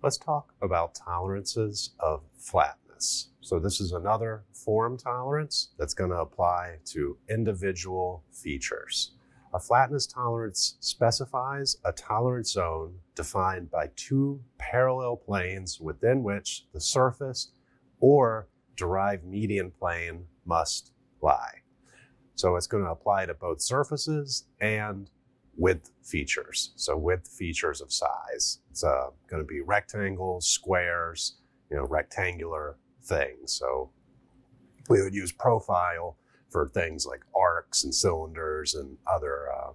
Let's talk about tolerances of flatness. So this is another form tolerance that's going to apply to individual features. A flatness tolerance specifies a tolerance zone defined by two parallel planes within which the surface or derived median plane must lie. So it's going to apply to both surfaces and width features. So width features of size. It's uh, going to be rectangles, squares, you know, rectangular things. So we would use profile for things like arcs and cylinders and other uh,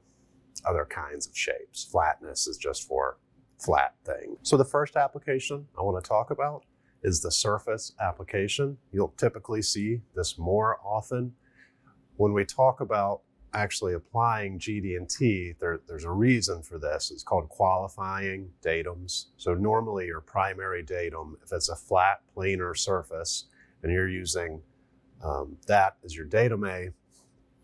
other kinds of shapes. Flatness is just for flat thing. So the first application I want to talk about is the surface application. You'll typically see this more often when we talk about actually applying GD&T, there, there's a reason for this. It's called qualifying datums. So normally your primary datum, if it's a flat planar surface and you're using um, that as your datum A,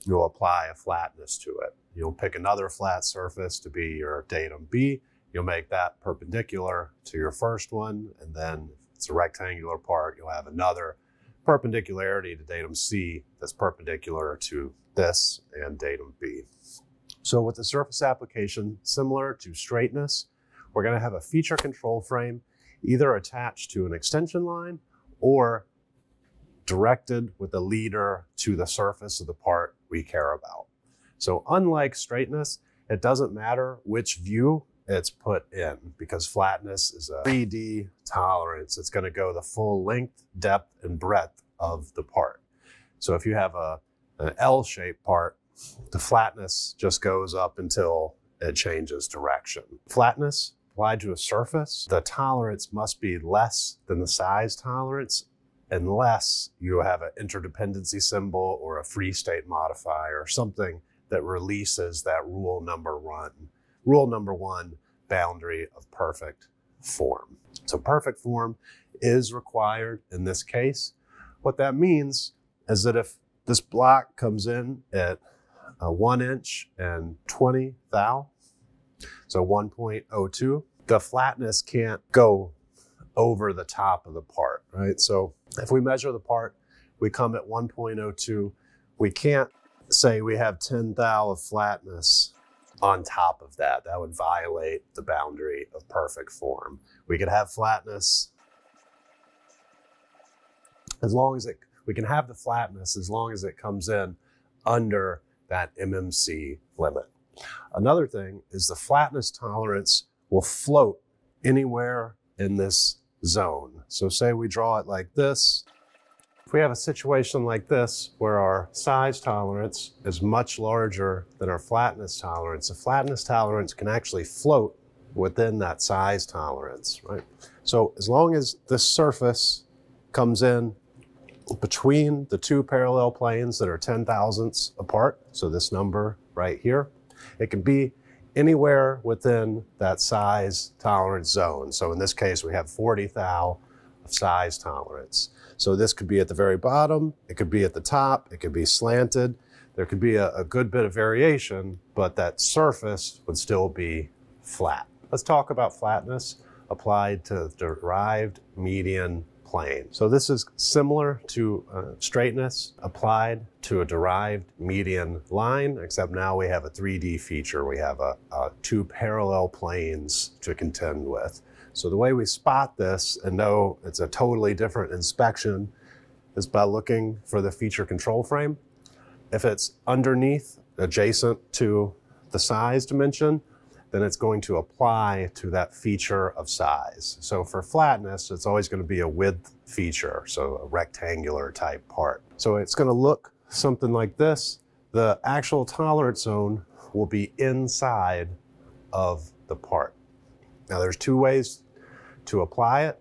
you'll apply a flatness to it. You'll pick another flat surface to be your datum B. You'll make that perpendicular to your first one. And then if it's a rectangular part, you'll have another perpendicularity to datum C that's perpendicular to this and datum B. So with the surface application, similar to straightness, we're going to have a feature control frame either attached to an extension line or directed with a leader to the surface of the part we care about. So unlike straightness, it doesn't matter which view it's put in because flatness is a 3D tolerance. It's going to go the full length, depth, and breadth of the part. So if you have a, an L-shaped part, the flatness just goes up until it changes direction. Flatness applied to a surface, the tolerance must be less than the size tolerance unless you have an interdependency symbol or a free state modifier, or something that releases that rule number one rule number one, boundary of perfect form. So perfect form is required in this case. What that means is that if this block comes in at one inch and 20 thou, so 1.02, the flatness can't go over the top of the part, right? So if we measure the part, we come at 1.02, we can't say we have 10 thou of flatness on top of that. That would violate the boundary of perfect form. We could have flatness as long as it, we can have the flatness as long as it comes in under that MMC limit. Another thing is the flatness tolerance will float anywhere in this zone. So say we draw it like this, if we have a situation like this where our size tolerance is much larger than our flatness tolerance, the flatness tolerance can actually float within that size tolerance, right? So as long as this surface comes in between the two parallel planes that are 10 thousandths apart, so this number right here, it can be anywhere within that size tolerance zone. So in this case, we have 40 thou size tolerance. So this could be at the very bottom, it could be at the top, it could be slanted. There could be a, a good bit of variation, but that surface would still be flat. Let's talk about flatness applied to derived median plane. So this is similar to uh, straightness applied to a derived median line, except now we have a 3D feature. We have a, a two parallel planes to contend with. So the way we spot this and know it's a totally different inspection is by looking for the feature control frame. If it's underneath, adjacent to the size dimension, then it's going to apply to that feature of size. So for flatness, it's always going to be a width feature, so a rectangular type part. So it's going to look something like this. The actual tolerance zone will be inside of the part. Now there's two ways to apply it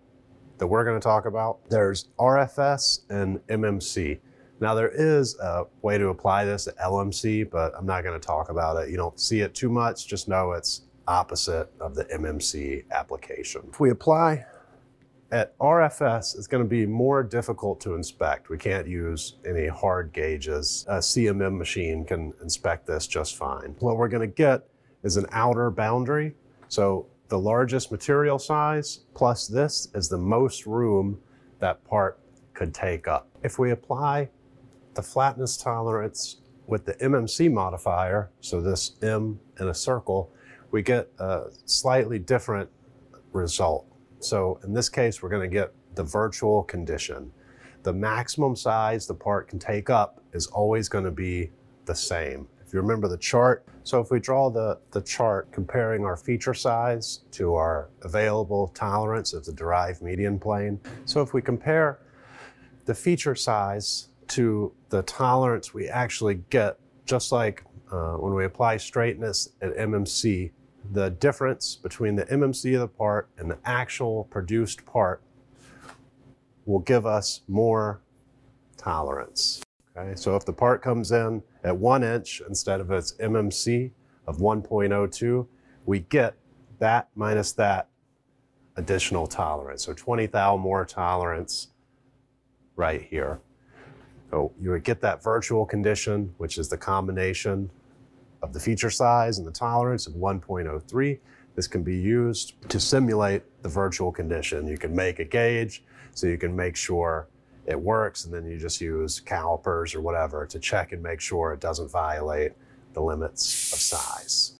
that we're going to talk about. There's RFS and MMC. Now there is a way to apply this at LMC, but I'm not going to talk about it. You don't see it too much, just know it's opposite of the MMC application. If we apply at RFS, it's going to be more difficult to inspect. We can't use any hard gauges. A CMM machine can inspect this just fine. What we're going to get is an outer boundary. So the largest material size plus this is the most room that part could take up. If we apply the flatness tolerance with the MMC modifier, so this M in a circle, we get a slightly different result. So in this case, we're going to get the virtual condition. The maximum size the part can take up is always going to be the same. If you remember the chart, so if we draw the, the chart comparing our feature size to our available tolerance of the derived median plane. So if we compare the feature size to the tolerance we actually get, just like uh, when we apply straightness at MMC, the difference between the MMC of the part and the actual produced part will give us more tolerance. Okay, so if the part comes in at one inch instead of its MMC of 1.02, we get that minus that additional tolerance. So 20 thou more tolerance right here. So you would get that virtual condition, which is the combination of the feature size and the tolerance of 1.03. This can be used to simulate the virtual condition. You can make a gauge so you can make sure it works and then you just use calipers or whatever to check and make sure it doesn't violate the limits of size.